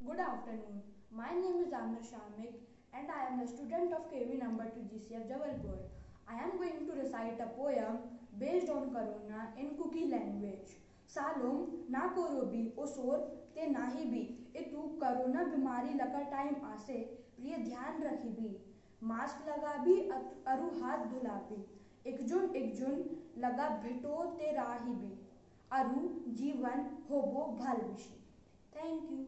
Good afternoon. My name is Amir Shamik and I am a student of KV number 2 GCF Jabalpur. I am going to recite a poem based on Corona in Kuki language. सालोम ना कोरो भी ओ सोर ते नाही भी ए तू corona बीमारी लगा टाइम आसे प्रिय ध्यान रखी भी मास्क लगा भी अरु हाथ धुला भी एकजुन एकजुन लगा भेटो ते राही भी अरु जीवन होबो भल विशी थैंक यू